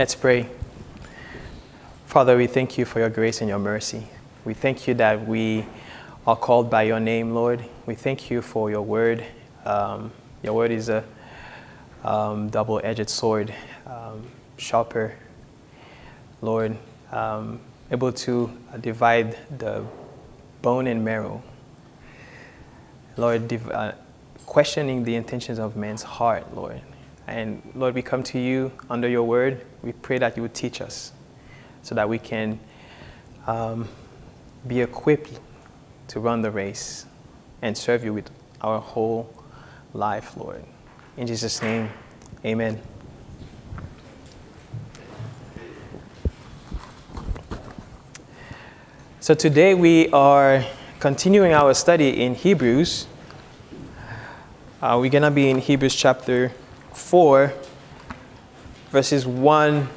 Let's pray. Father, we thank you for your grace and your mercy. We thank you that we are called by your name, Lord. We thank you for your word. Um, your word is a um, double edged sword, um, sharper, Lord, um, able to divide the bone and marrow. Lord, div- uh, questioning the intentions of man's heart, Lord. And Lord, we come to you under your word. We pray that you would teach us so that we can um, be equipped to run the race and serve you with our whole life, Lord. In Jesus' name, amen. So today we are continuing our study in Hebrews. Uh, we're going to be in Hebrews chapter 4, verses 1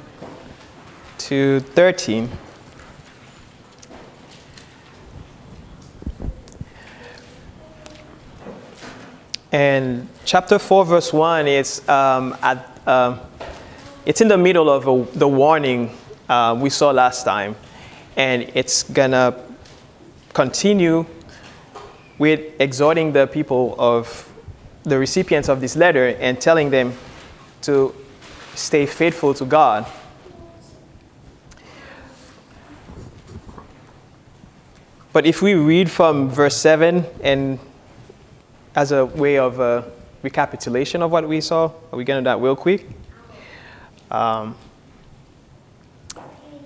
to 13. And chapter 4, verse 1, is um, at, um, it's in the middle of a, the warning uh, we saw last time. And it's going to continue with exhorting the people of the recipients of this letter and telling them to stay faithful to God. But if we read from verse 7 and as a way of a recapitulation of what we saw, are we going to that real quick? Um,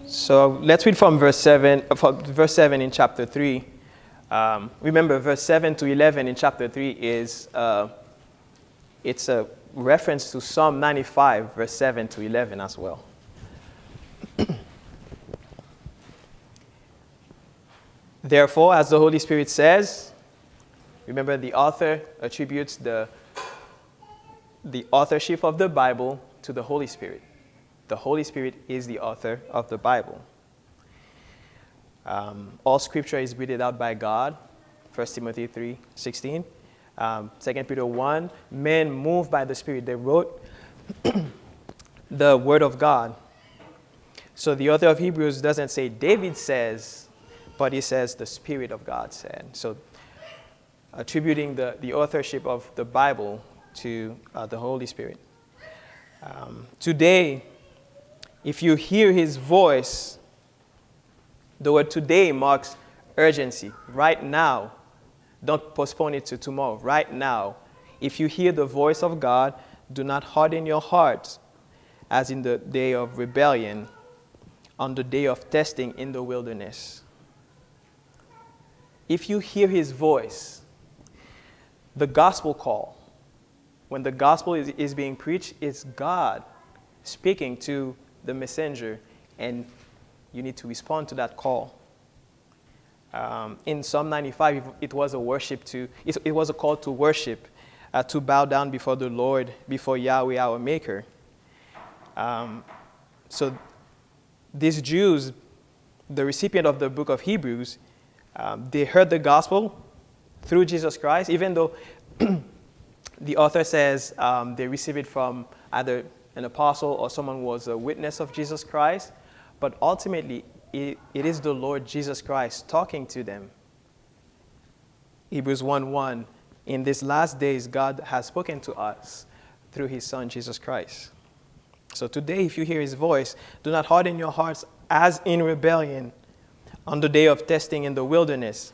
so let's read from verse 7, uh, from verse 7 in chapter 3. Um, remember, verse 7 to 11 in chapter 3 is uh, it's a reference to Psalm 95, verse 7 to 11 as well. Therefore, as the Holy Spirit says, remember the author attributes the, the authorship of the Bible to the Holy Spirit. The Holy Spirit is the author of the Bible. Um, all scripture is breathed out by God, 1 Timothy 3 16. Um, 2 Peter 1, men moved by the Spirit, they wrote the Word of God. So the author of Hebrews doesn't say David says, but he says the Spirit of God said. So attributing the, the authorship of the Bible to uh, the Holy Spirit. Um, today, if you hear his voice, the word today marks urgency. Right now, don't postpone it to tomorrow. Right now, if you hear the voice of God, do not harden your hearts as in the day of rebellion, on the day of testing in the wilderness. If you hear his voice, the gospel call, when the gospel is, is being preached, it's God speaking to the messenger, and you need to respond to that call. Um, in Psalm 95, it was a worship to, it, it was a call to worship, uh, to bow down before the Lord, before Yahweh, our Maker. Um, so these Jews, the recipient of the book of Hebrews, um, they heard the gospel through Jesus Christ, even though the author says um, they received it from either an apostle or someone who was a witness of Jesus Christ. But ultimately, it, it is the Lord Jesus Christ talking to them. Hebrews 1 1. In these last days, God has spoken to us through his Son, Jesus Christ. So today, if you hear his voice, do not harden your hearts as in rebellion on the day of testing in the wilderness.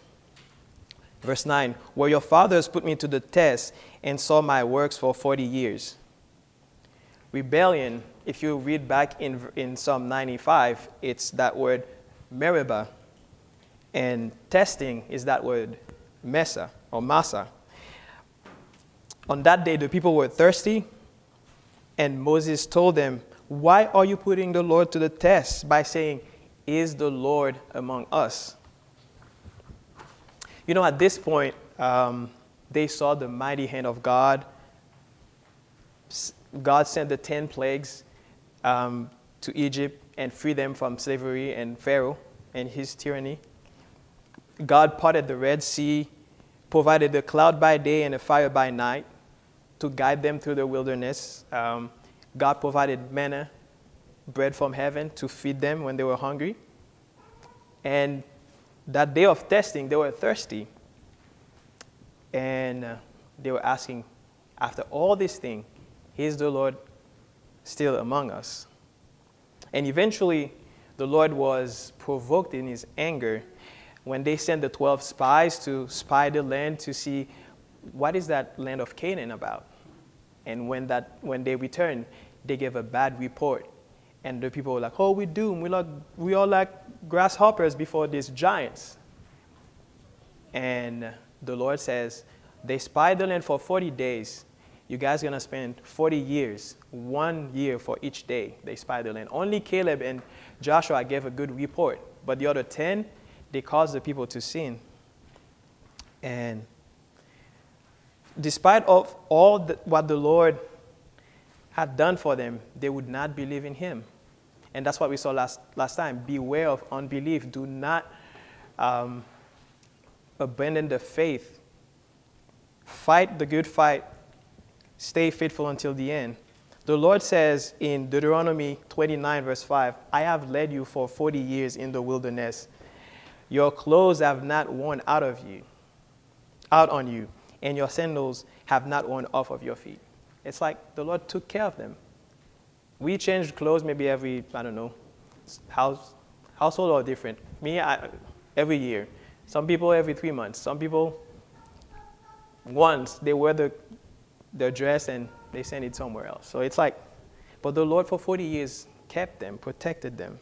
Verse 9 Where your fathers put me to the test and saw my works for 40 years. Rebellion, if you read back in, in Psalm 95, it's that word Meribah. And testing is that word Mesa or masa. On that day, the people were thirsty, and Moses told them, Why are you putting the Lord to the test by saying, Is the Lord among us? You know, at this point, um, they saw the mighty hand of God. God sent the 10 plagues um, to Egypt and free them from slavery and Pharaoh and his tyranny. God parted the Red Sea, provided a cloud by day and a fire by night to guide them through the wilderness. Um, God provided manna bread from heaven to feed them when they were hungry. And that day of testing, they were thirsty. And uh, they were asking, after all this thing, is the Lord still among us? And eventually, the Lord was provoked in his anger when they sent the 12 spies to spy the land to see what is that land of Canaan about. And when, that, when they returned, they gave a bad report. And the people were like, oh, we're doomed. We're like, we are like grasshoppers before these giants. And the Lord says, they spied the land for 40 days. You guys are going to spend 40 years, one year for each day they spied the land. Only Caleb and Joshua gave a good report, but the other 10, they caused the people to sin. And despite of all the, what the Lord had done for them, they would not believe in him. And that's what we saw last, last time. Beware of unbelief. Do not um, abandon the faith. Fight the good fight. Stay faithful until the end. The Lord says in Deuteronomy 29, verse 5, I have led you for 40 years in the wilderness. Your clothes have not worn out of you, out on you, and your sandals have not worn off of your feet. It's like the Lord took care of them. We change clothes maybe every, I don't know, house, household or different. Me, I, every year. Some people every three months. Some people once they wear the, their dress and they send it somewhere else. So it's like, but the Lord for 40 years kept them, protected them.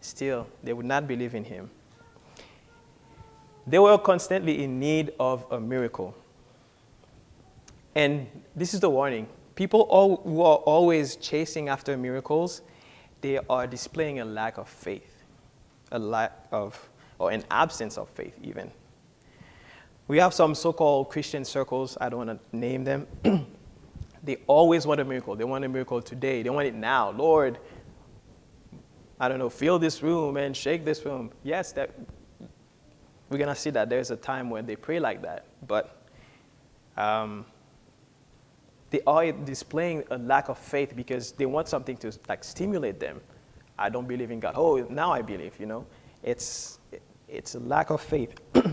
Still, they would not believe in Him. They were constantly in need of a miracle. And this is the warning people all, who are always chasing after miracles, they are displaying a lack of faith, a lack of, or an absence of faith, even. We have some so called Christian circles, I don't want to name them. they always want a miracle. They want a miracle today. They want it now. Lord, I don't know, fill this room and shake this room. Yes, that we're gonna see that there's a time when they pray like that, but um, they are displaying a lack of faith because they want something to like stimulate them. I don't believe in God. Oh, now I believe. You know, it's it's a lack of faith.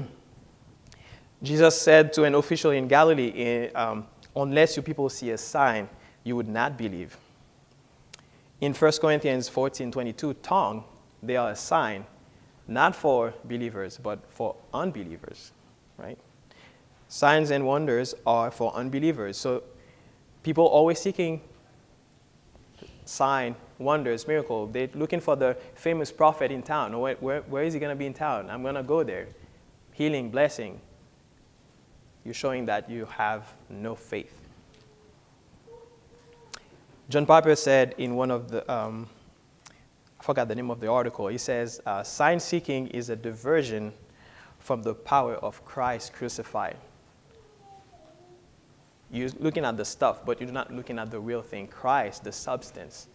Jesus said to an official in Galilee, eh, um, "Unless you people see a sign, you would not believe." In 1 Corinthians 14, 22, tongue, they are a sign, not for believers, but for unbelievers, right? Signs and wonders are for unbelievers. So people always seeking sign, wonders, miracle. They're looking for the famous prophet in town. Where, where, where is he going to be in town? I'm going to go there. Healing, blessing. You're showing that you have no faith. John Piper said in one of the, um, I forgot the name of the article, he says, uh, sign seeking is a diversion from the power of Christ crucified. You're looking at the stuff, but you're not looking at the real thing Christ, the substance.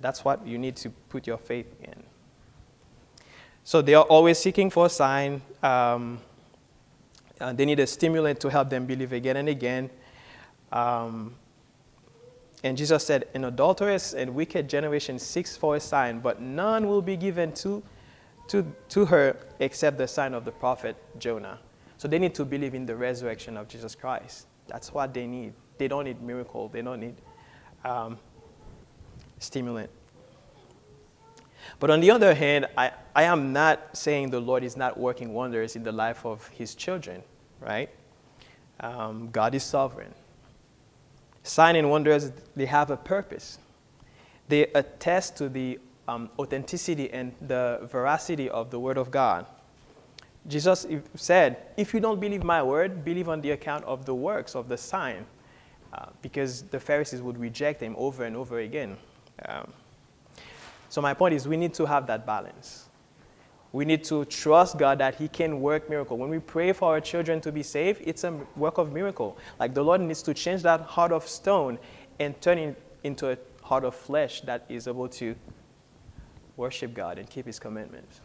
That's what you need to put your faith in. So they are always seeking for a sign. Um, uh, they need a stimulant to help them believe again and again. Um, and Jesus said, An adulterous and wicked generation seeks for a sign, but none will be given to, to, to her except the sign of the prophet Jonah. So they need to believe in the resurrection of Jesus Christ. That's what they need. They don't need miracle. They don't need um, stimulant. But on the other hand, I, I am not saying the Lord is not working wonders in the life of his children, right? Um, God is sovereign. Sign and wonders, they have a purpose. They attest to the um, authenticity and the veracity of the Word of God. Jesus said, If you don't believe my word, believe on the account of the works of the sign, uh, because the Pharisees would reject him over and over again. Um, so, my point is, we need to have that balance. We need to trust God that He can work miracle. When we pray for our children to be saved, it's a work of miracle. Like the Lord needs to change that heart of stone and turn it into a heart of flesh that is able to worship God and keep His commandments.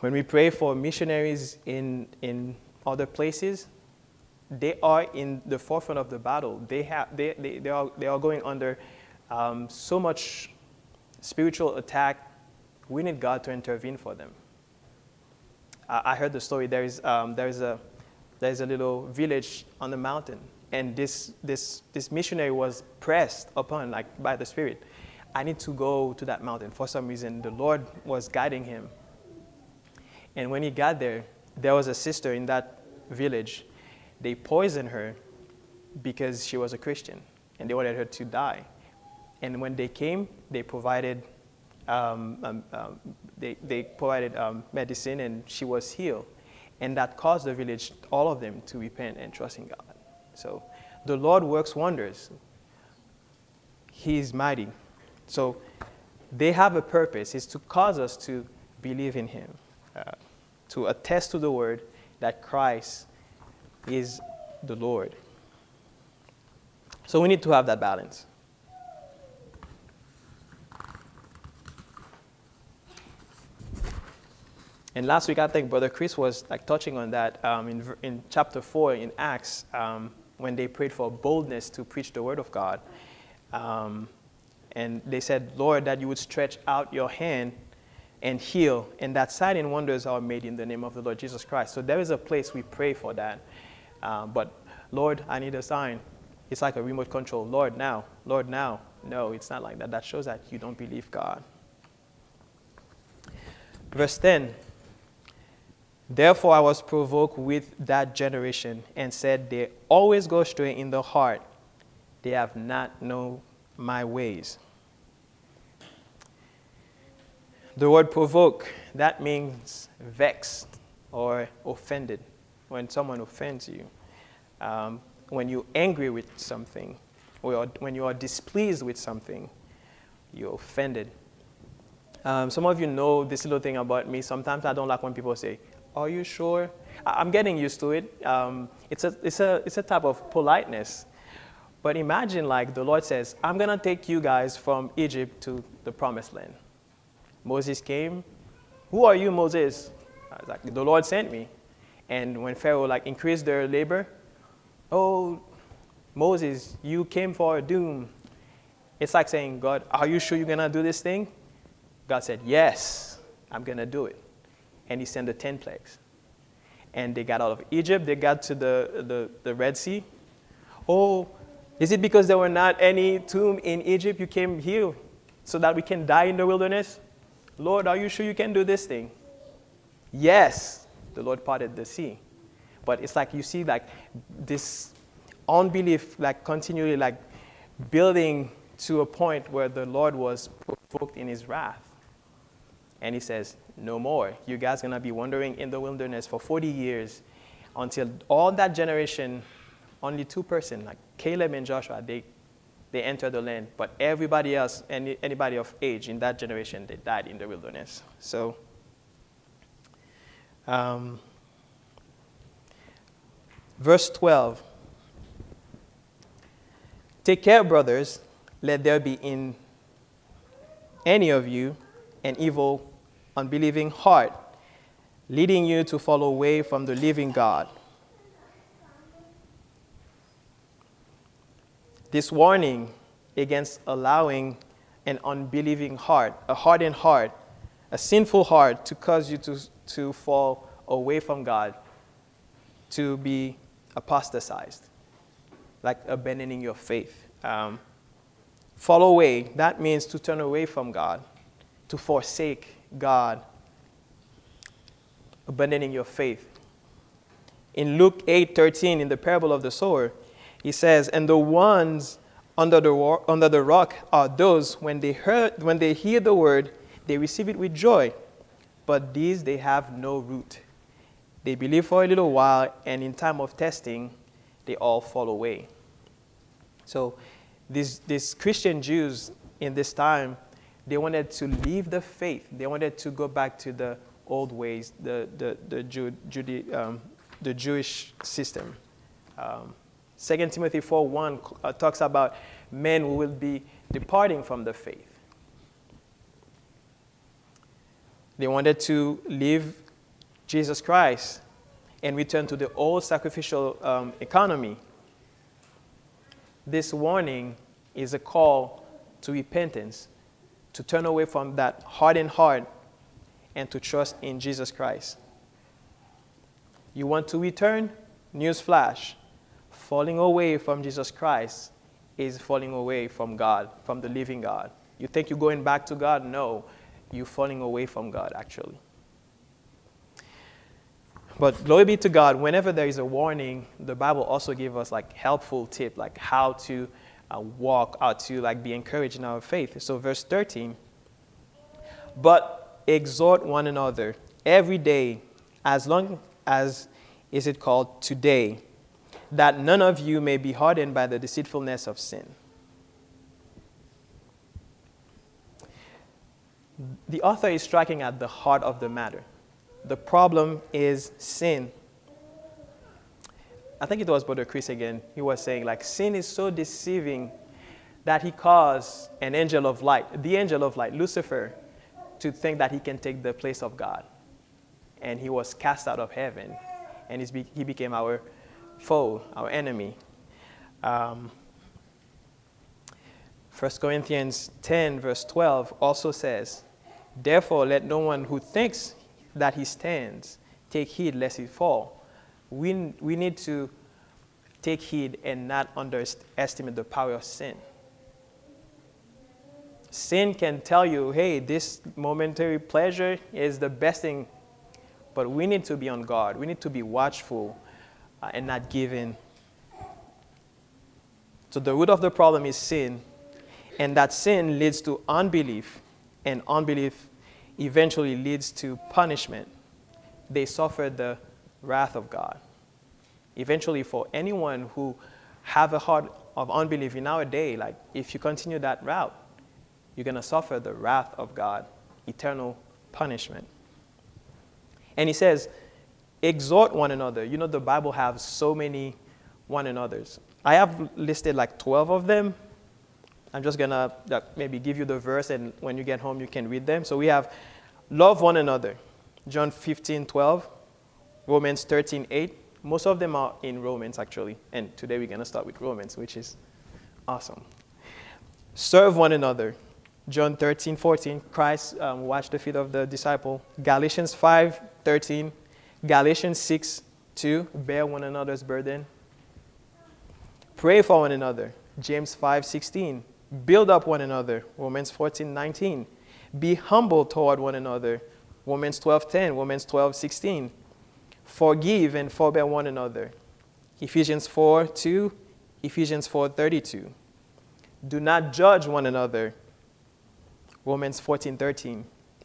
When we pray for missionaries in, in other places, they are in the forefront of the battle. They, have, they, they, they, are, they are going under um, so much spiritual attack, we need God to intervene for them. I, heard the story. There is, um, there, is a, there is a little village on the mountain, and this, this, this missionary was pressed upon like, by the Spirit. I need to go to that mountain. For some reason, the Lord was guiding him. And when he got there, there was a sister in that village. They poisoned her because she was a Christian, and they wanted her to die. And when they came, they provided, um, um, um, they, they provided um, medicine, and she was healed. And that caused the village, all of them, to repent and trust in God. So the Lord works wonders. He is mighty. So they have a purpose, is to cause us to believe in Him, uh, to attest to the word that Christ is the Lord. So we need to have that balance. And last week, I think Brother Chris was like touching on that um, in, in chapter 4 in Acts um, when they prayed for boldness to preach the word of God. Um, and they said, Lord, that you would stretch out your hand and heal, and that sign and wonders are made in the name of the Lord Jesus Christ. So there is a place we pray for that. Um, but Lord, I need a sign. It's like a remote control. Lord, now. Lord, now. No, it's not like that. That shows that you don't believe God. Verse 10 Therefore I was provoked with that generation and said, They always go straight in the heart. They have not known my ways. The word provoke, that means vexed or offended. When someone offends you, um, when you're angry with something, or when you are displeased with something, you're offended. Um, some of you know this little thing about me. Sometimes I don't like when people say, Are you sure? I'm getting used to it. Um, it's, a, it's, a, it's a type of politeness. But imagine, like, the Lord says, I'm going to take you guys from Egypt to the promised land. Moses came. Who are you, Moses? I was like, the Lord sent me. And when Pharaoh, like, increased their labor, oh, Moses, you came for a doom. It's like saying, God, are you sure you're going to do this thing? God said, yes, I'm going to do it. And he sent the 10 plagues. And they got out of Egypt. They got to the, the, the Red Sea. Oh, is it because there were not any tomb in Egypt you came here so that we can die in the wilderness? Lord, are you sure you can do this thing? Yes, the Lord parted the sea. But it's like you see like this unbelief like continually like building to a point where the Lord was provoked in his wrath. And he says, No more. You guys gonna be wandering in the wilderness for 40 years until all that generation, only two person, like Caleb and Joshua, they, they entered the land, but everybody else, any, anybody of age in that generation, they died in the wilderness. So, um, verse 12 Take care, brothers, let there be in any of you an evil, unbelieving heart, leading you to fall away from the living God. This warning against allowing an unbelieving heart, a hardened heart, a sinful heart to cause you to, to fall away from God, to be apostatized, like abandoning your faith. Um, fall away, that means to turn away from God, to forsake God, abandoning your faith. In Luke 8 13, in the parable of the sower, he says, And the ones under the, under the rock are those when they, heard, when they hear the word, they receive it with joy. But these they have no root. They believe for a little while, and in time of testing, they all fall away. So these, these Christian Jews in this time, they wanted to leave the faith. They wanted to go back to the old ways, the, the, the, Jew, Jude, um, the Jewish system. Um, 2 Timothy 4 1 uh, talks about men who will be departing from the faith. They wanted to leave Jesus Christ and return to the old sacrificial um, economy. This warning is a call to repentance, to turn away from that hardened heart, and to trust in Jesus Christ. You want to return? Newsflash falling away from Jesus Christ is falling away from God, from the living God. You think you're going back to God? No, you're falling away from God, actually. But glory be to God, whenever there is a warning, the Bible also gives us like helpful tip, like how to uh, walk, how to like be encouraged in our faith. So verse 13, but exhort one another every day, as long as is it called today, that none of you may be hardened by the deceitfulness of sin. The author is striking at the heart of the matter. The problem is sin. I think it was Brother Chris again. He was saying, like, sin is so deceiving that he caused an angel of light, the angel of light, Lucifer, to think that he can take the place of God. And he was cast out of heaven, and he became our foe, our enemy. Um, 1 Corinthians 10, verse 12 also says, Therefore, let no one who thinks that he stands take heed lest he fall. We, we need to take heed and not underestimate the power of sin. Sin can tell you, hey, this momentary pleasure is the best thing, but we need to be on guard. We need to be watchful uh, and not give in. So the root of the problem is sin, and that sin leads to unbelief, and unbelief eventually leads to punishment. They suffer the wrath of God. Eventually, for anyone who have a heart of unbelief in our day, like if you continue that route, you're going to suffer the wrath of God, eternal punishment. And he says, exhort one another. You know, the Bible has so many one another's. I have listed like 12 of them. I'm just going to maybe give you the verse, and when you get home, you can read them. So we have love one another, John 15, 12, Romans 13, 8. Most of them are in Romans, actually. And today we're going to start with Romans, which is awesome. Serve one another, John 13, 14. Christ um, washed the feet of the disciple. Galatians 5, 13. Galatians 6 2, bear one another's burden. Pray for one another. James 5 16. Build up one another. Romans 14 19. Be humble toward one another. Romans 12 10. Romans 12 16. Forgive and forbear one another. Ephesians 4 2. Ephesians 4 32. Do not judge one another. Romans 14 13.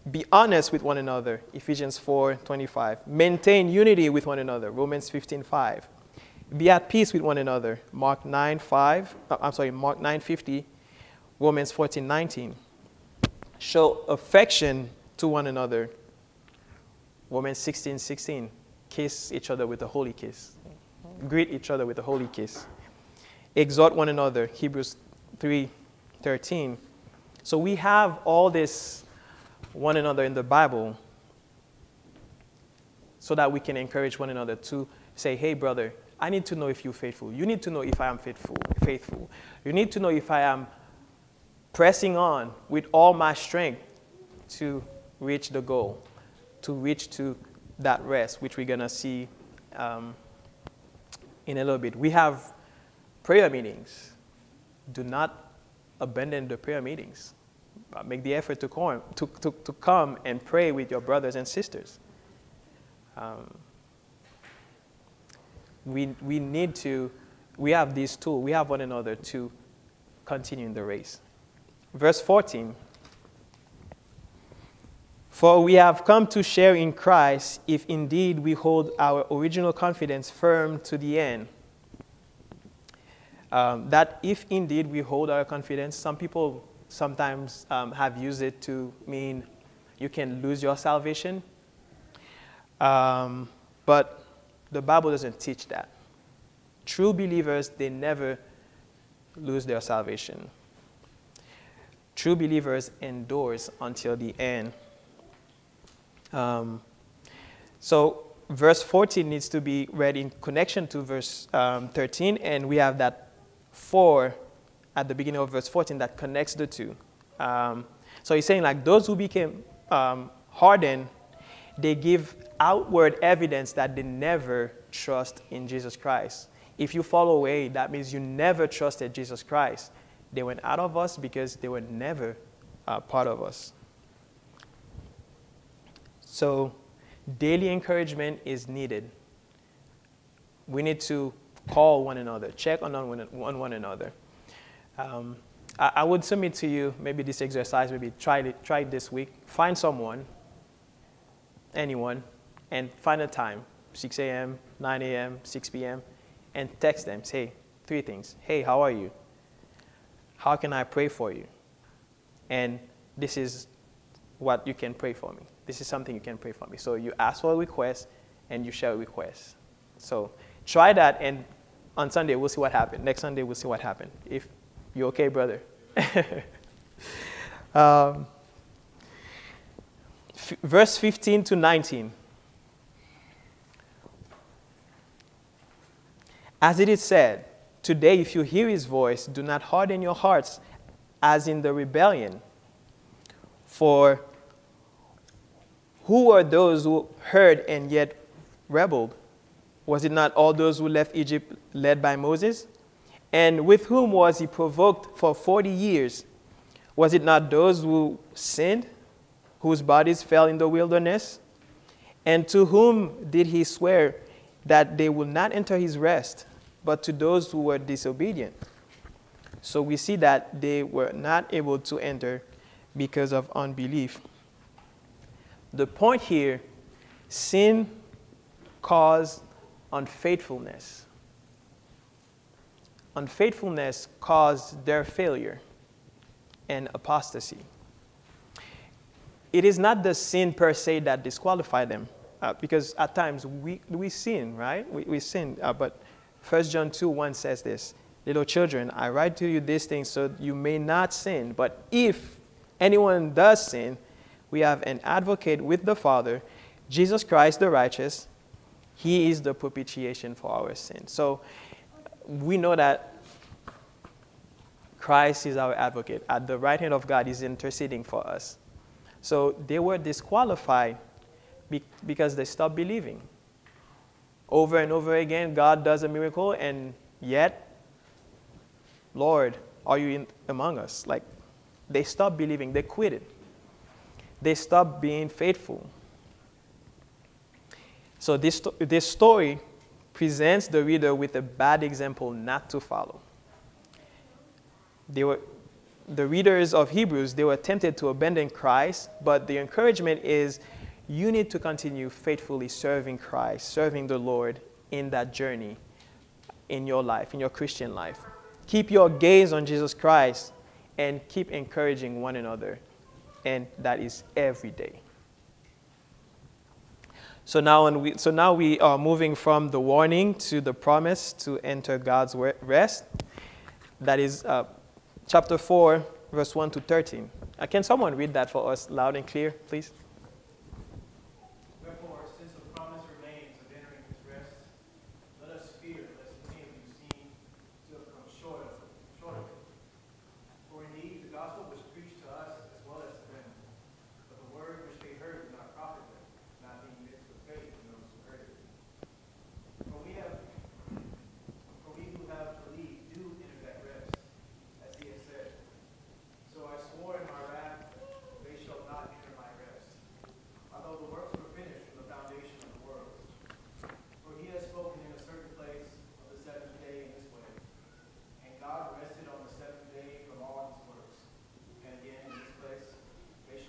Be honest with one another, Ephesians 4:25. Maintain unity with one another, Romans 15:5. Be at peace with one another, Mark 9:5. Uh, I'm sorry, Mark 9:50, Romans 14:19. Show affection to one another, Romans 16:16. Kiss each other with a holy kiss. Greet each other with a holy kiss. Exhort one another, Hebrews 3:13. So we have all this one another in the Bible so that we can encourage one another to say, hey, brother, I need to know if you're faithful. You need to know if I am faithful. faithful. You need to know if I am pressing on with all my strength to reach the goal, to reach to that rest, which we're going to see um, in a little bit. We have prayer meetings. Do not abandon the prayer meetings. Make the effort to come, to, to, to come and pray with your brothers and sisters. Um, we, we need to, we have this tool, we have one another to continue in the race. Verse 14 For we have come to share in Christ if indeed we hold our original confidence firm to the end. Um, that if indeed we hold our confidence, some people sometimes um, have used it to mean you can lose your salvation. Um, but the Bible doesn't teach that. True believers, they never lose their salvation. True believers endures until the end. Um, so, verse 14 needs to be read in connection to verse um, 13, and we have that for at the beginning of verse 14 that connects the two. Um, so he's saying, like, those who became um, hardened, they give outward evidence that they never trust in Jesus Christ. If you fall away, that means you never trusted Jesus Christ. They went out of us because they were never uh, part of us. So, daily encouragement is needed. We need to call one another, check on one, on one another. Um, I, I, would submit to you maybe this exercise, maybe try it, try it this week. Find someone, anyone, and find a time 6 a.m., 9 a.m., 6 p.m., and text them. Say three things Hey, how are you? How can I pray for you? And this is what you can pray for me. This is something you can pray for me. So you ask for a request and you share a request. So try that, and on Sunday we'll see what happened. Next Sunday we'll see what happened. If you're okay, brother. um, f- verse 15 to 19. As it is said, Today, if you hear his voice, do not harden your hearts as in the rebellion. For who are those who heard and yet rebelled? Was it not all those who left Egypt led by Moses? And with whom was he provoked for 40 years? Was it not those who sinned, whose bodies fell in the wilderness? And to whom did he swear that they will not enter his rest? but to those who were disobedient. So we see that they were not able to enter because of unbelief. The point here sin caused unfaithfulness. Unfaithfulness caused their failure and apostasy. It is not the sin per se that disqualified them, uh, because at times we, we sin, right? We, we sin, uh, but 1 John 2 1 says this Little children, I write to you these things so you may not sin. But if anyone does sin, we have an advocate with the Father, Jesus Christ the righteous. He is the propitiation for our sins. So we know that Christ is our advocate. At the right hand of God, He's interceding for us. So they were disqualified because they stopped believing over and over again, God does a miracle, and yet, Lord, are you in, among us? Like, they stopped believing, they quit it. They stop being faithful. So, this, this story presents the reader with a bad example not to follow. They were, the readers of Hebrews, they were tempted to abandon Christ, but the encouragement is you need to continue faithfully serving Christ, serving the Lord in that journey in your life, in your Christian life. Keep your gaze on Jesus Christ and keep encouraging one another. And that is every day. So now, we, so now we are moving from the warning to the promise to enter God's rest. That is uh, chapter 4, verse 1 to 13. Uh, can someone read that for us loud and clear, please?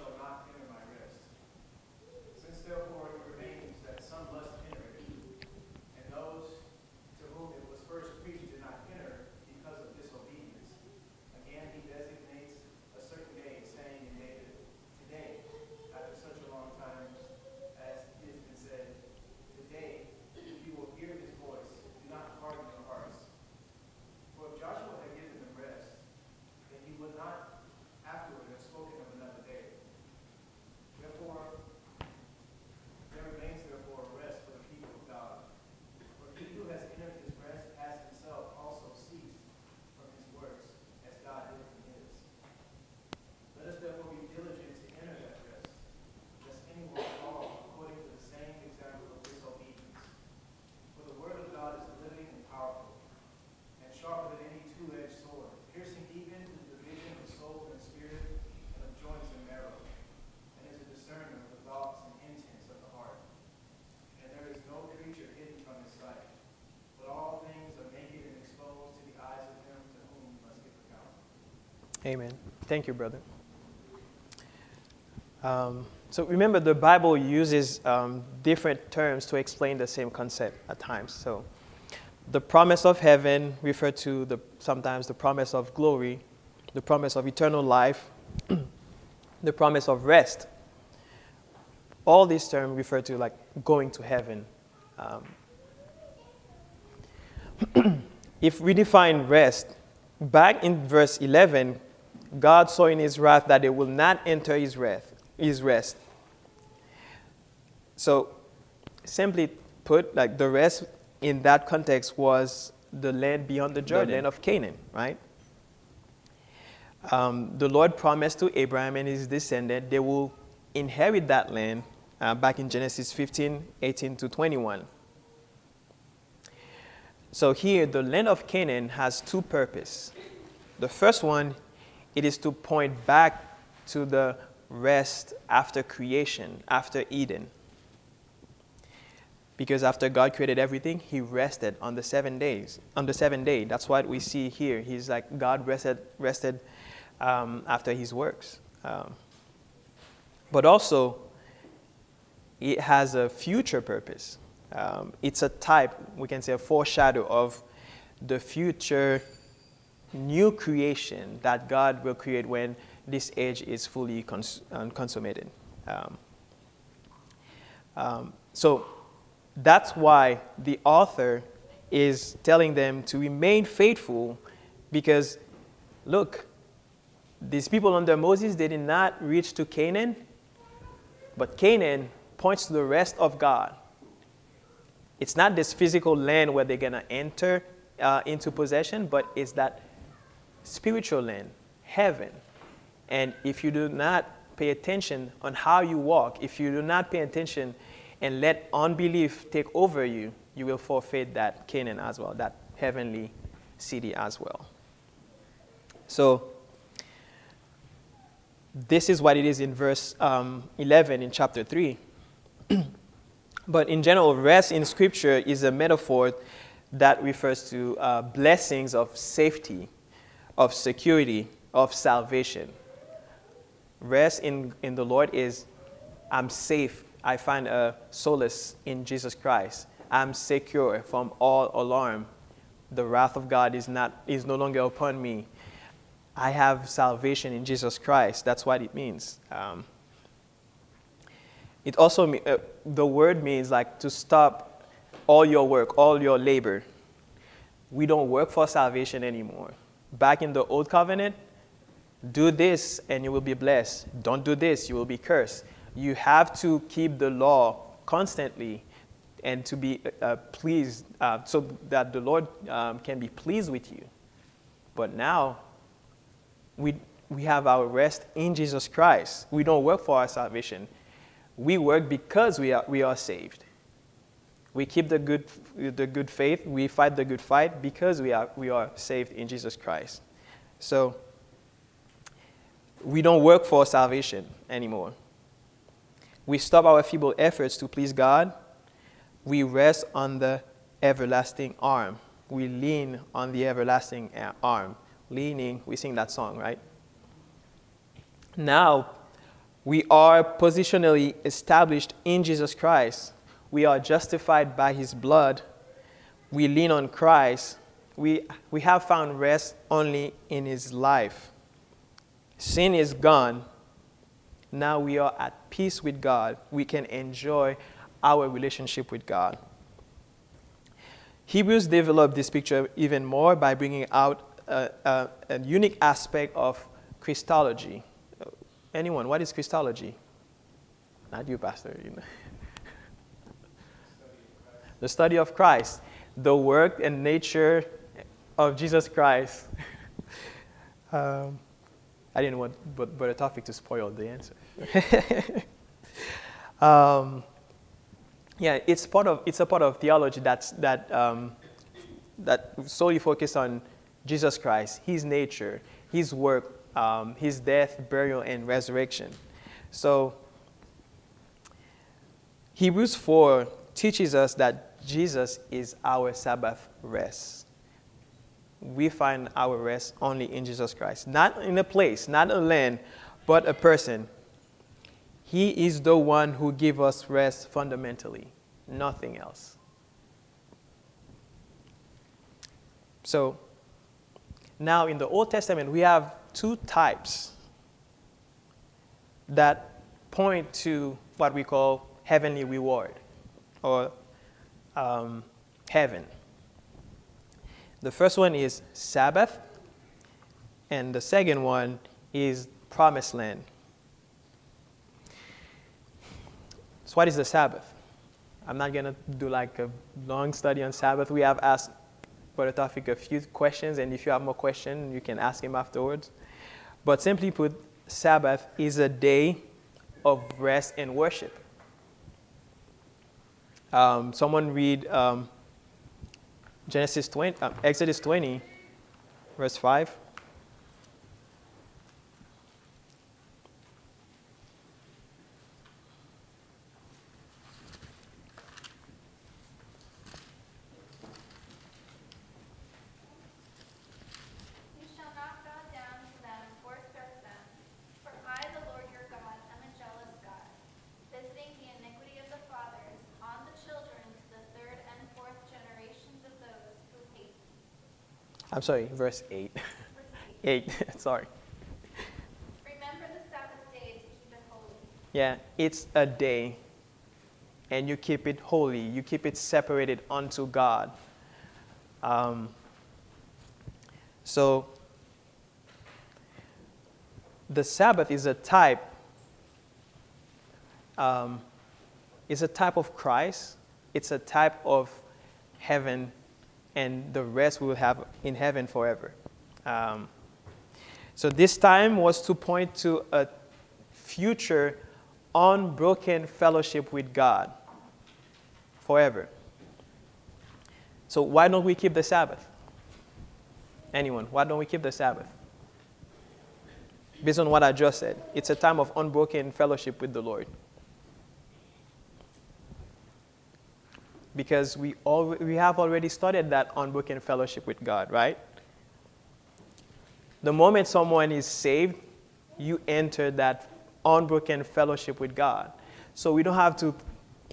shall not Amen. Thank you, brother. Um, so remember, the Bible uses um, different terms to explain the same concept at times. So the promise of heaven refer to the, sometimes the promise of glory, the promise of eternal life, the promise of rest. All these terms refer to like going to heaven. Um, if we define rest, back in verse 11, God saw in his wrath that they will not enter his rest. His rest. So, simply put, like the rest in that context was the land beyond the Jordan, land of Canaan, right? Um, the Lord promised to Abraham and his descendant they will inherit that land uh, back in Genesis 15, 18 to 21. So here, the land of Canaan has two purposes. The first one, it is to point back to the rest after creation, after Eden. Because after God created everything, He rested on the seven days. On the seventh day, that's what we see here. He's like God rested, rested um, after His works. Um, but also, it has a future purpose. Um, it's a type, we can say, a foreshadow of the future new creation that God will create when this age is fully cons- uh, consummated. Um, um, so that's why the author is telling them to remain faithful because, look, these people under Moses, they did not reach to Canaan, but Canaan points to the rest of God. It's not this physical land where they're going to enter uh, into possession, but it's that spiritual land, heaven. And if you do not pay attention on how you walk, if you do not pay attention and let unbelief take over you, you will forfeit that Canaan as well, that heavenly city as well. So, this is what it is in verse um, 11 in chapter 3. but in general, rest in Scripture is a metaphor that refers to uh, blessings of safety of security, of salvation. Rest in, in the Lord is I'm safe. I find a solace in Jesus Christ. I'm secure from all alarm. The wrath of God is, not, is no longer upon me. I have salvation in Jesus Christ. That's what it means. Um, it also, uh, the word means like to stop all your work, all your labor. We don't work for salvation anymore back in the old covenant, do this and you will be blessed. Don't do this, you will be cursed. You have to keep the law constantly and to be uh, pleased, uh, so that the Lord um, can be pleased with you. But now, we, we have our rest in Jesus Christ. We don't work for our salvation. We work because we are, we are saved. We keep the good, the good faith. We fight the good fight because we are, we are saved in Jesus Christ. So, we don't work for salvation anymore. We stop our feeble efforts to please God. We rest on the everlasting arm. We lean on the everlasting uh, arm. Leaning, we sing that song, right? Now, we are positionally established in Jesus Christ we are justified by his blood. We lean on Christ. We, we have found rest only in his life. Sin is gone. Now we are at peace with God. We can enjoy our relationship with God. Hebrews developed this picture even more by bringing out a, a, a unique aspect of Christology. Anyone, what is Christology? Not you, Pastor. You know the study of Christ, the work and nature of Jesus Christ. um, I didn't want but, but a topic to spoil the answer. um, yeah, it's part of it's a part of theology that's that um, that solely focus on Jesus Christ, His nature, His work, um, His death, burial, and resurrection. So Hebrews four teaches us that Jesus is our Sabbath rest. we find our rest only in Jesus Christ. Not in a place, not a land, but a person. He is the one who gives us rest fundamentally, nothing else. So, now in the Old Testament, we have two types that point to what we call heavenly reward or um, heaven. The first one is Sabbath, and the second one is Promised Land. So, what is the Sabbath? I'm not going to do like a long study on Sabbath. We have asked Brother Tawfiq a few questions, and if you have more questions, you can ask him afterwards. But simply put, Sabbath is a day of rest and worship. Um, someone read um, Genesis 20, uh, Exodus 20, verse 5. Sorry, verse 8. 8, sorry. Remember the Sabbath day to keep it holy. Yeah, it's a day, and you keep it holy. You keep it separated unto God. Um, so, the Sabbath is a type. Um, it's a type of Christ. It's a type of heaven and the rest we will have in heaven forever. Um, so this time was to point to a future unbroken fellowship with God forever. So why don't we keep the Sabbath? Anyone, why don't we keep the Sabbath? Based on what I just said, it's a time of unbroken fellowship with the Lord. Because we, all, we have already started that unbroken fellowship with God, right? The moment someone is saved, you enter that unbroken fellowship with God. So we don't have to,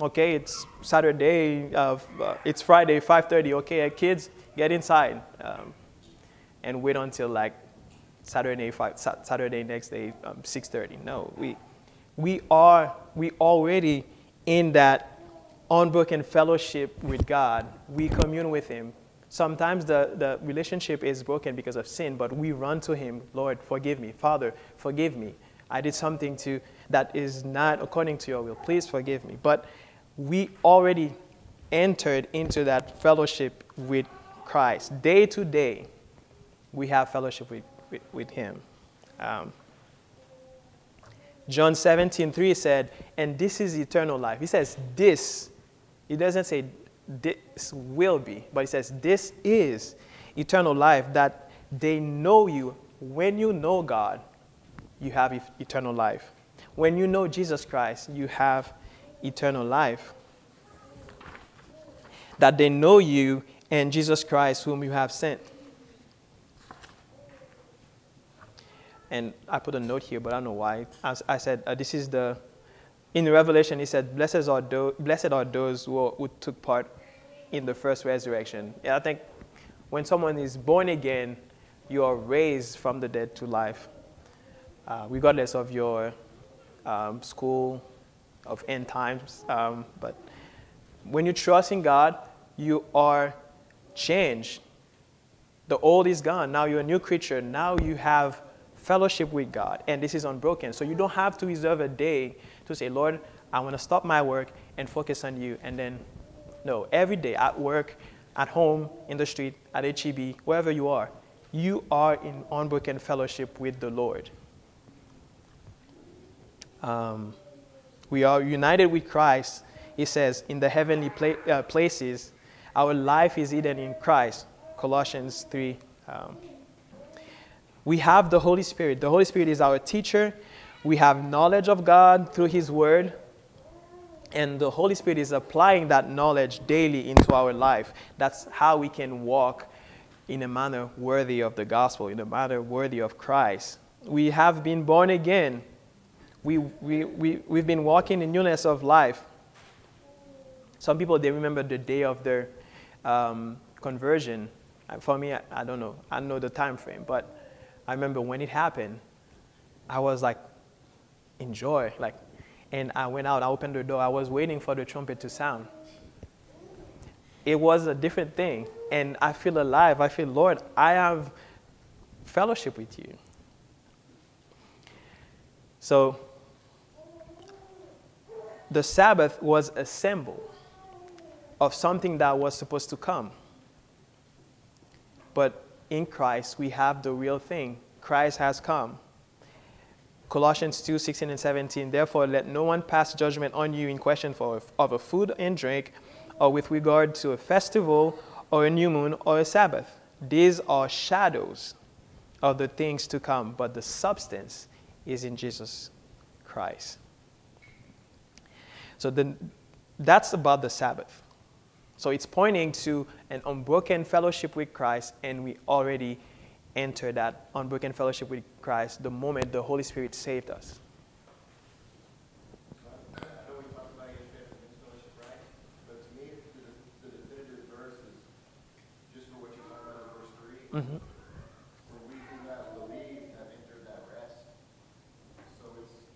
okay, it's Saturday, uh, uh, it's Friday, 5.30, okay, kids, get inside. Um, and wait until like Saturday, five, Saturday next day, um, 6.30. No, we, we are, we already in that unbroken fellowship with God. We commune with Him. Sometimes the, the relationship is broken because of sin, but we run to Him, Lord, forgive me. Father, forgive me. I did something to, that is not according to your will. Please forgive me. But we already entered into that fellowship with Christ. Day to day, we have fellowship with, with, with Him. Um, John 17, 3 said, and this is eternal life. He says, this he doesn't say this will be, but it says this is eternal life that they know you. When you know God, you have eternal life. When you know Jesus Christ, you have eternal life. That they know you and Jesus Christ, whom you have sent. And I put a note here, but I don't know why. As I said, uh, this is the in Revelation, he said, Blessed are, those, blessed are those who, who took part in the first resurrection. Yeah, I think when someone is born again, you are raised from the dead to life, uh, regardless of your um, school, of end times. Um, but when you trust in God, you are changed. The old is gone. Now you're a new creature. Now you have fellowship with God, and this is unbroken. So you don't have to reserve a day to say, Lord, I want to stop my work and focus on you. And then, no, every day at work, at home, in the street, at HEB, wherever you are, you are in unbroken fellowship with the Lord. Um, we are united with Christ. He says, in the heavenly pla- uh, places, our life is hidden in Christ. Colossians 3. Um, we have the Holy Spirit. The Holy Spirit is our teacher, we have knowledge of God through His Word, and the Holy Spirit is applying that knowledge daily into our life. That's how we can walk in a manner worthy of the gospel, in a manner worthy of Christ. We have been born again. We, we, we, we've been walking in newness of life. Some people, they remember the day of their um, conversion. For me, I, I don't know. I know the time frame, but I remember when it happened, I was like, enjoy. Like, and I went out, I opened the door, I was waiting for the trumpet to sound. It was a different thing. And I feel alive. I feel, Lord, I have fellowship with you. So, the Sabbath was a symbol of something that was supposed to come. But in Christ, we have the real thing. Christ has come. Colossians 2 16 and 17. Therefore, let no one pass judgment on you in question for, of a food and drink, or with regard to a festival, or a new moon, or a Sabbath. These are shadows of the things to come, but the substance is in Jesus Christ. So the, that's about the Sabbath. So it's pointing to an unbroken fellowship with Christ, and we already entered that unbroken fellowship with Christ the moment the Holy Spirit saved us. Mm-hmm. We do not believe have entered that rest. So it's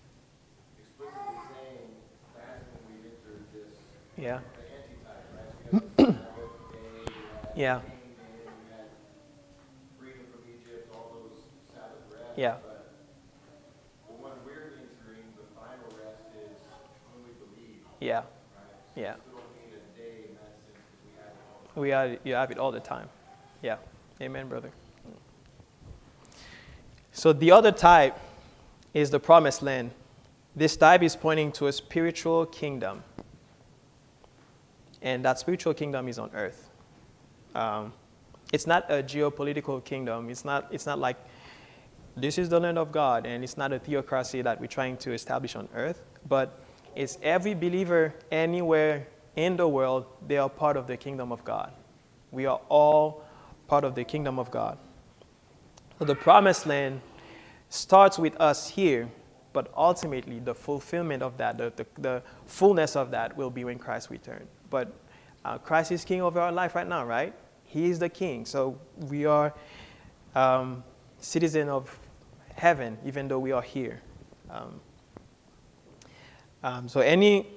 explicitly saying that's when we entered this. Yeah. The antitype, right? So we have the Sabbath day, we had Yeah. Canaan, we had freedom from Egypt, all those Sabbath rests. Yeah. But the one we're entering, the final rest is when we believe, Yeah. right? So Yeah. we still don't need a day in that sense because we have it. We are, you have it all the time. Yeah. Amen, brother. So the other type is the promised land. This type is pointing to a spiritual kingdom. And that spiritual kingdom is on earth. Um, it's not a geopolitical kingdom. It's not, it's not like this is the land of God, and it's not a theocracy that we're trying to establish on earth, but it's every believer anywhere in the world, they are part of the kingdom of God. We are all part of the kingdom of God. So the promised land starts with us here, but ultimately the fulfillment of that, the, the, the fullness of that will be when Christ returns. But uh, Christ is king over our life right now, right? He is the king. So we are um, citizen of heaven, even though we are here. Um, um, so any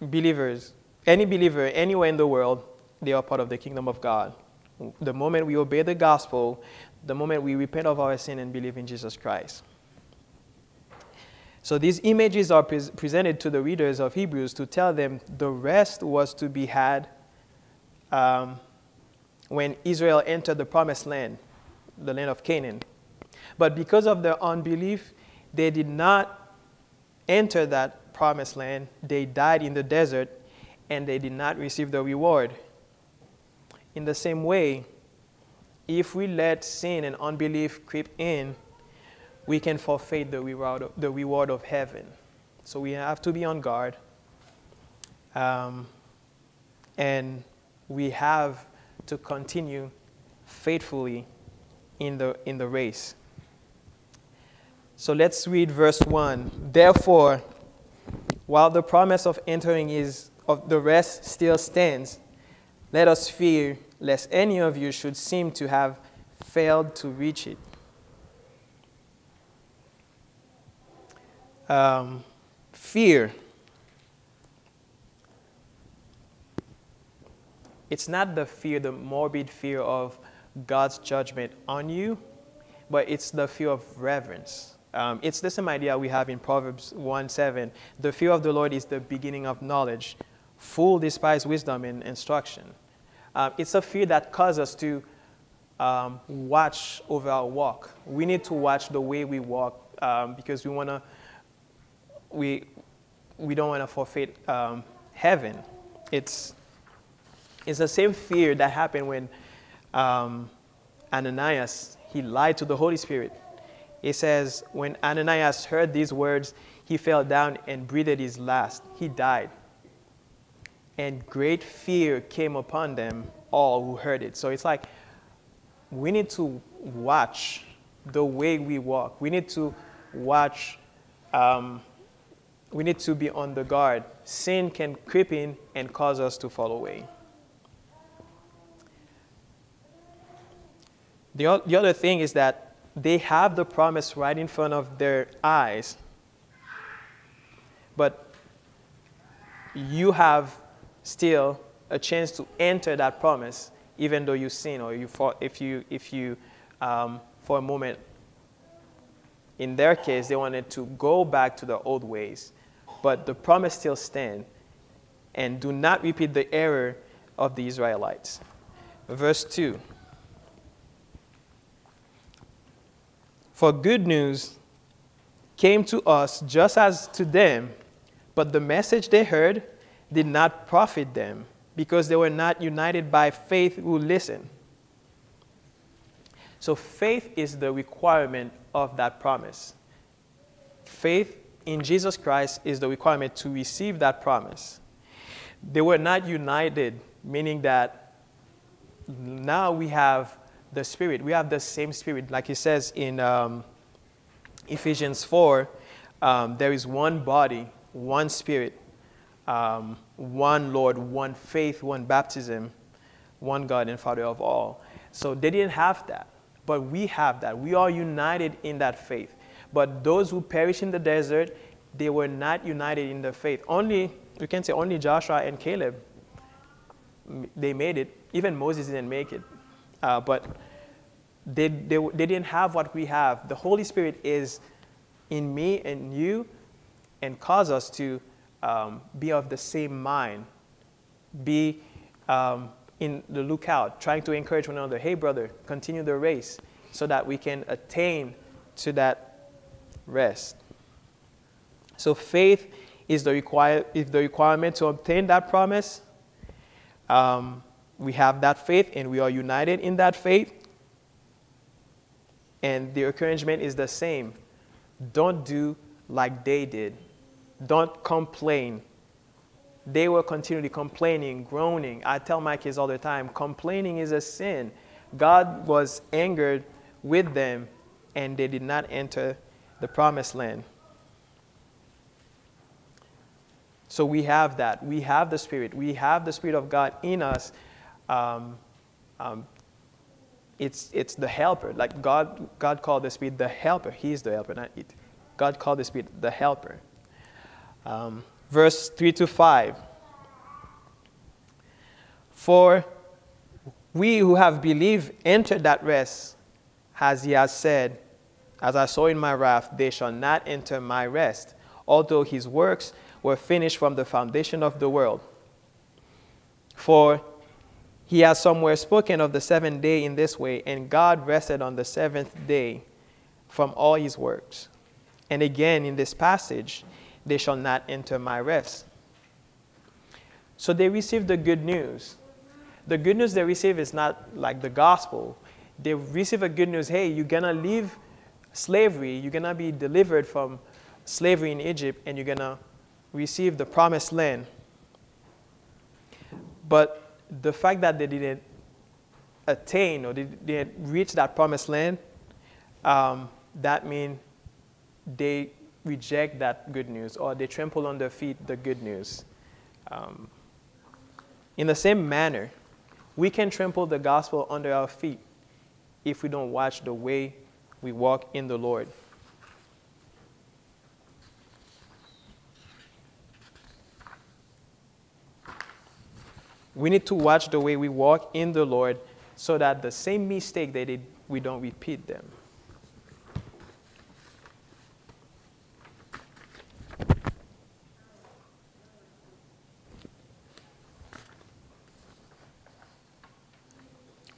believers, any believer anywhere in the world, they are part of the kingdom of God. The moment we obey the gospel, the moment we repent of our sin and believe in Jesus Christ. So these images are pre- presented to the readers of Hebrews to tell them the rest was to be had um, when Israel entered the promised land, the land of Canaan. But because of their unbelief, they did not enter that promised land. They died in the desert and they did not receive the reward. In the same way, if we let sin and unbelief creep in, we can forfeit the reward of, the reward of heaven. So we have to be on guard. Um, and we have to continue faithfully in the, in the race. So let's read verse 1. Therefore, while the promise of entering is of the rest still stands, let us fear lest any of you should seem to have failed to reach it. Um, fear. It's not the fear, the morbid fear of God's judgment on you, but it's the fear of reverence. Um, it's the same idea we have in Proverbs 1 7. The fear of the Lord is the beginning of knowledge. Fool despise wisdom and instruction. Um, it's a fear that causes us to um, watch over our walk. We need to watch the way we walk um, because we want to, we, we don't want to forfeit um, heaven. It's, it's the same fear that happened when Ananias, he lied to the Holy Spirit. It says, when Ananias heard these words, he fell down and breathed his last. He died and great fear came upon them all who heard it. So it's like we need to watch the way we walk. We need to watch, um, we need to be on the guard. Sin can creep in and cause us to fall away. The, the other thing is that they have the promise right in front of their eyes, but you have still a chance to enter that promise, even though you sin or you fall, if you, if you um, for a moment, in their case, they wanted to go back to the old ways, but the promise still stands. And do not repeat the error of the Israelites. Verse 2. For good news came to us just as to them, but the message they heard did not profit them because they were not united by faith who listened. So, faith is the requirement of that promise. Faith in Jesus Christ is the requirement to receive that promise. They were not united, meaning that now we have the Spirit. We have the same Spirit. Like he says in um, Ephesians 4 um, there is one body, one Spirit, um, one Lord, one faith, one baptism, one God and Father of all. So they didn't have that, but we have that. We are united in that faith. But those who perish in the desert, they were not united in the faith. Only, you can say, only Joshua and Caleb, they made it. Even Moses didn't make it. Uh, but they, they, they didn't have what we have. The Holy Spirit is in me and you and cause us to um, be of the same mind, be um, in the lookout, trying to encourage one another. Hey, brother, continue the race so that we can attain to that rest. So, faith is the, require, is the requirement to obtain that promise. Um, we have that faith and we are united in that faith. And the encouragement is the same. Don't do like they did. Don't complain. They were continually complaining, groaning. I tell my kids all the time complaining is a sin. God was angered with them, and they did not enter the promised land. So we have that. We have the Spirit. We have the Spirit of God in us. Um, um, it's, it's the helper. Like God, God called the Spirit the helper. He is the helper, not it. God called the Spirit the helper. Um, verse 3 to 5. For we who have believed entered that rest, as he has said, As I saw in my wrath, they shall not enter my rest, although his works were finished from the foundation of the world. For he has somewhere spoken of the seventh day in this way, and God rested on the seventh day from all his works. And again in this passage, they shall not enter my rest. So they receive the good news. The good news they receive is not like the gospel. They receive a good news hey, you're going to leave slavery, you're going to be delivered from slavery in Egypt, and you're going to receive the promised land. But the fact that they didn't attain or they didn't reach that promised land, um, that means they reject that good news or they trample on their feet the good news. Um, in the same manner, we can trample the gospel under our feet if we don't watch the way we walk in the Lord. We need to watch the way we walk in the Lord so that the same mistake they did, we don't repeat them.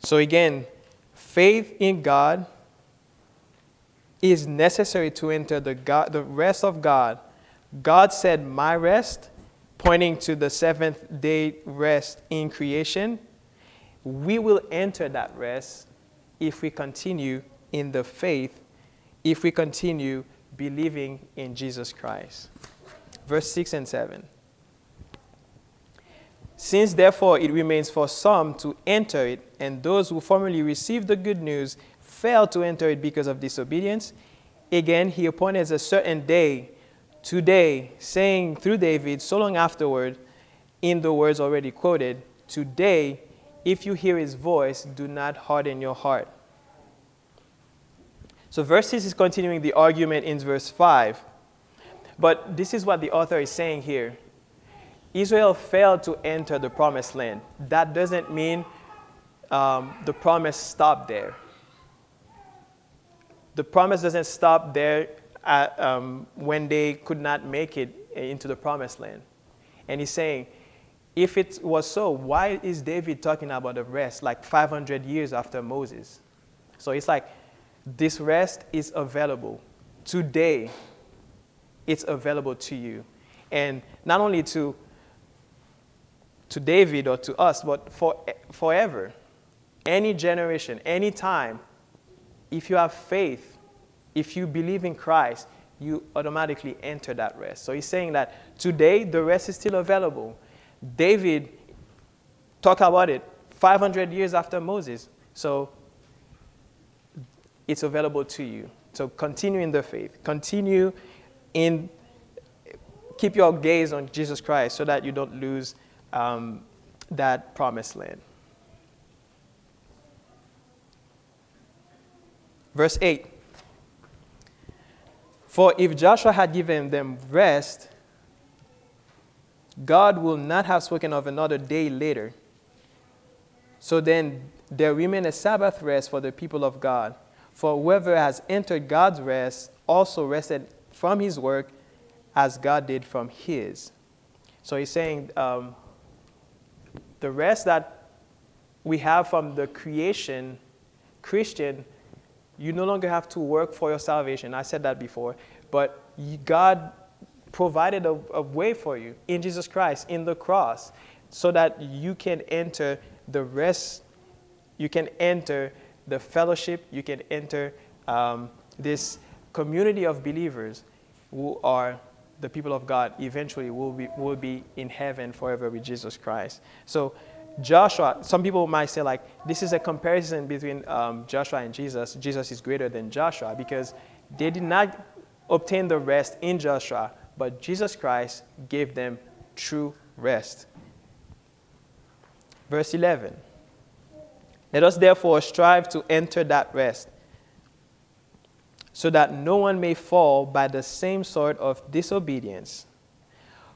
So again, faith in God is necessary to enter the, God, the rest of God. God said, My rest, pointing to the seventh day rest in creation. We will enter that rest if we continue in the faith, if we continue believing in Jesus Christ. Verse 6 and 7. Since therefore it remains for some to enter it, and those who formerly received the good news failed to enter it because of disobedience, again he appointed a certain day, today, saying through David so long afterward, in the words already quoted, Today, if you hear his voice, do not harden your heart. So, verse 6 is continuing the argument in verse 5. But this is what the author is saying here Israel failed to enter the promised land. That doesn't mean um, the promise stopped there. The promise doesn't stop there um, when they could not make it into the promised land. And he's saying, if it was so, why is David talking about the rest like 500 years after Moses? So it's like this rest is available today. It's available to you. And not only to, to David or to us, but for, forever. Any generation, any time, if you have faith, if you believe in Christ, you automatically enter that rest. So he's saying that today the rest is still available. David talked about it 500 years after Moses. So it's available to you. So continue in the faith. Continue in, keep your gaze on Jesus Christ so that you don't lose um, that promised land. Verse 8 For if Joshua had given them rest, God will not have spoken of another day later. So then there remained a Sabbath rest for the people of God. For whoever has entered God's rest also rested from his work as God did from his. So he's saying um, the rest that we have from the creation, Christian, you no longer have to work for your salvation. I said that before. But God provided a, a way for you in Jesus Christ, in the cross, so that you can enter the rest, you can enter the fellowship, you can enter um, this community of believers who are the people of God eventually will be, will be in heaven forever with Jesus Christ. So, Joshua, some people might say, like, this is a comparison between um, Joshua and Jesus. Jesus is greater than Joshua because they did not obtain the rest in Joshua, but Jesus Christ gave them true rest. Verse 11 Let us therefore strive to enter that rest, so that no one may fall by the same sort of disobedience.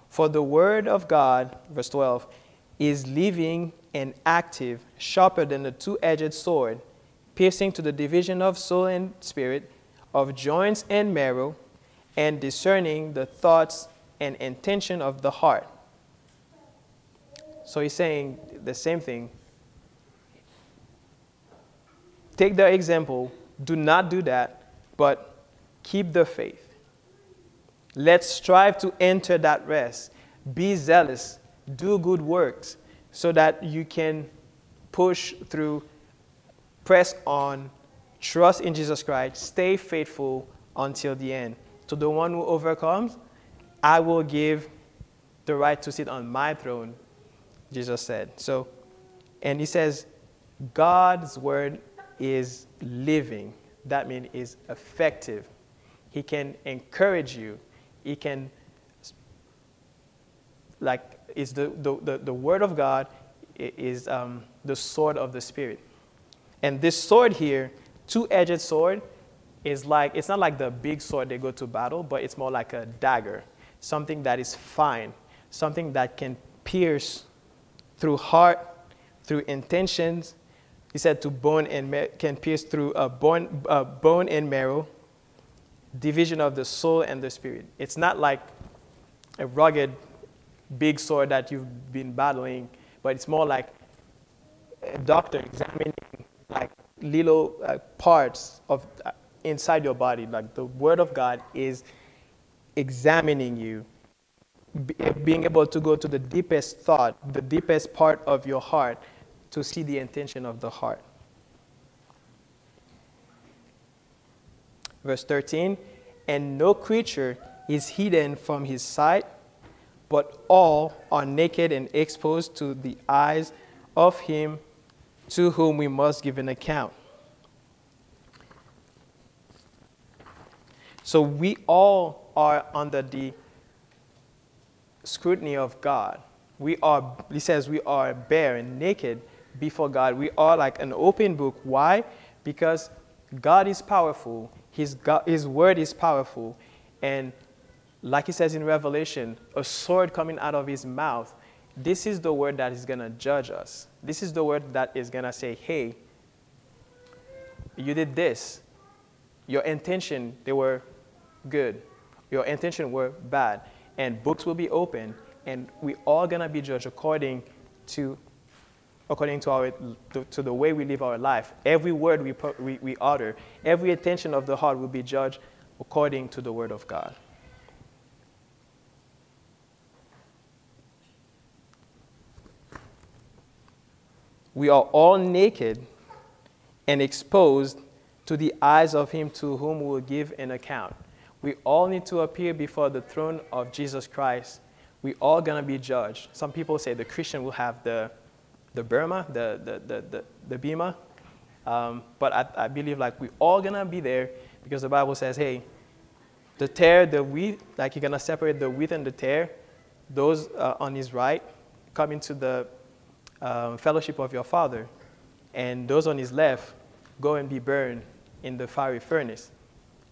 For the word of God, verse 12, is living and active, sharper than a two edged sword, piercing to the division of soul and spirit, of joints and marrow and discerning the thoughts and intention of the heart. So he's saying the same thing. Take the example, do not do that, but keep the faith. Let's strive to enter that rest. Be zealous, do good works so that you can push through, press on, trust in Jesus Christ, stay faithful until the end. To the one who overcomes, I will give the right to sit on my throne, Jesus said. So, and he says, God's word is living. That means is effective. He can encourage you. He can, like, is the, the, the, the word of God is um, the sword of the Spirit. And this sword here, two edged sword, is like, it's not like the big sword they go to battle, but it's more like a dagger, something that is fine, something that can pierce through heart, through intentions. He said to bone and mar- can pierce through a bone, uh, bone and marrow, division of the soul and the spirit. It's not like a rugged big sword that you've been battling, but it's more like a doctor examining like little uh, parts of uh, inside your body. Like the Word of God is examining you, being able to go to the deepest thought, the deepest part of your heart to see the intention of the heart. Verse 13 And no creature is hidden from his sight, but all are naked and exposed to the eyes of him to whom we must give an account. So we all are under the scrutiny of God. We are, he says, we are bare and naked before God. We are like an open book. Why? Because God is powerful, His, God, His word is powerful, and like He says in Revelation, a sword coming out of His mouth. This is the word that is going to judge us. This is the word that is going to say, hey, you did this. Your intention, they were good. Your intention were bad. And books will be open, and we all going to be judged according to according to, our, to, the way we live our life. Every word we, we, we utter, every intention of the heart will be judged according to the word of God. We are all naked and exposed to the eyes of him to whom we will give an account. We all need to appear before the throne of Jesus Christ. We all gonna be judged. Some people say the Christian will have the the Burma, the, the, the, the, the Bema. Um, but I, I believe like we all gonna be there because the Bible says, hey, the tare, the wheat, like you're gonna separate the wheat and the tare, Those uh, on his right come into the um, fellowship of your Father, and those on his left go and be burned in the fiery furnace.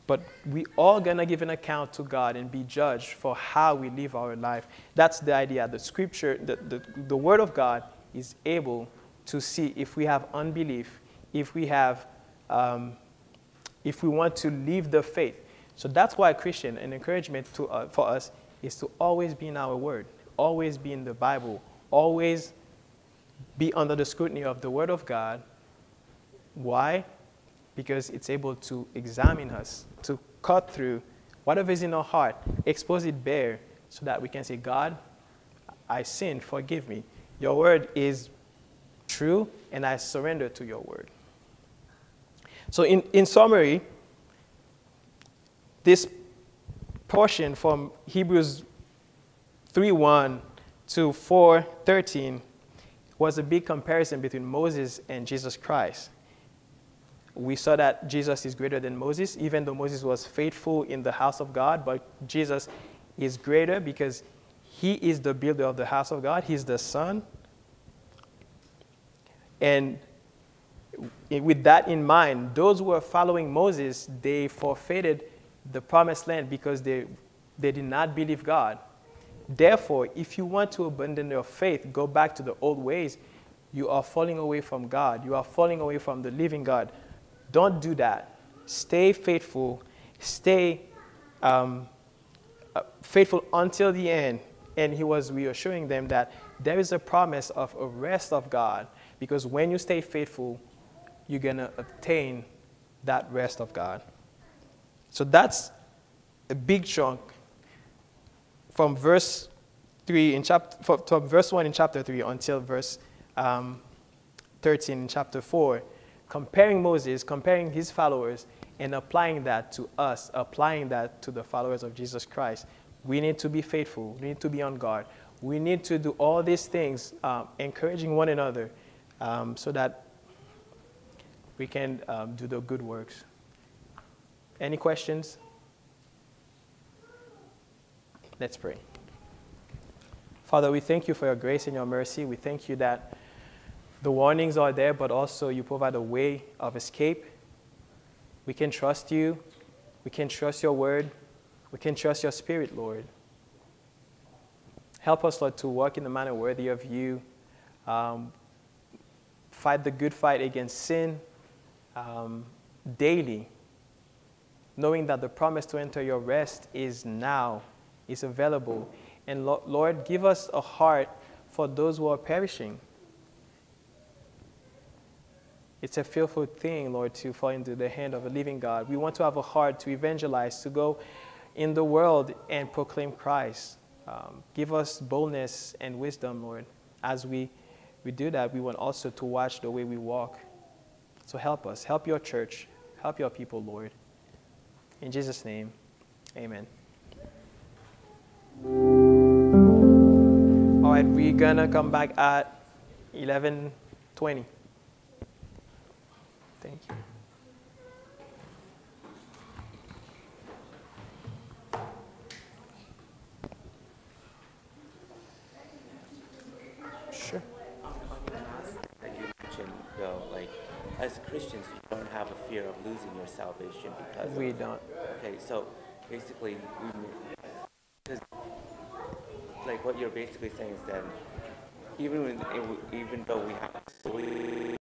But we all gonna give an account to God and be judged for how we live our life. That's the idea. The scripture, the, the, the word of God is able to see if we have unbelief, if we have, um, if we want to leave the faith. So that's why Christian, an encouragement to, uh, for us is to always be in our word, always be in the Bible, always be under the scrutiny of the word of God. Why? Because it's able to examine us, to cut through whatever is in our heart, expose it bare, so that we can say, God, I sinned, forgive me. Your word is true, and I surrender to your word. So, in, in summary, this portion from Hebrews 3 1 to 4:13 was a big comparison between Moses and Jesus Christ. We saw that Jesus is greater than Moses, even though Moses was faithful in the house of God, but Jesus is greater because he is the builder of the house of God, He's the Son. And with that in mind, those who were following Moses, they forfeited the promised land because they, they did not believe God. Therefore, if you want to abandon your faith, go back to the old ways, you are falling away from God. You are falling away from the living God. Don't do that. Stay faithful. Stay um, uh, faithful until the end and he was reassuring them that there is a promise of a rest of God because when you stay faithful, you're going to obtain that rest of God. So that's a big chunk from verse 3 in chapter from verse 1 in chapter 3 until verse um, 13 in chapter 4 comparing Moses, comparing his followers and applying that to us, applying that to the followers of Jesus Christ. We need to be faithful. We need to be on guard. We need to do all these things, um, encouraging one another um, so that we can um, do the good works. Any questions? Let's pray. Father, we thank you for your grace and your mercy. We thank you that the warnings are there, but also you provide a way of escape. We can trust you. We can trust your word. We can trust your spirit, Lord. Help us, Lord, to walk in the manner worthy of you. Um, fight the good fight against sin um, daily, knowing that the promise to enter your rest is now, is available. And Lord, give us a heart for those who are perishing. It's a fearful thing, Lord, to fall into the hand of a living God. We want to have a heart to evangelize, to go in the world and proclaim Christ. Um, give us boldness and wisdom, Lord. As we, we do that, we want also to watch the way we walk. So help us. Help your church. Help your people, Lord. In Jesus' name, amen. Right, we're gonna come back at 11:20. Thank you. Sure. that you mentioned, though, like, as Christians, you don't have a fear of losing your salvation because We of, don't. okay, so basically, we, because, like what you're basically saying is that even when, even though we have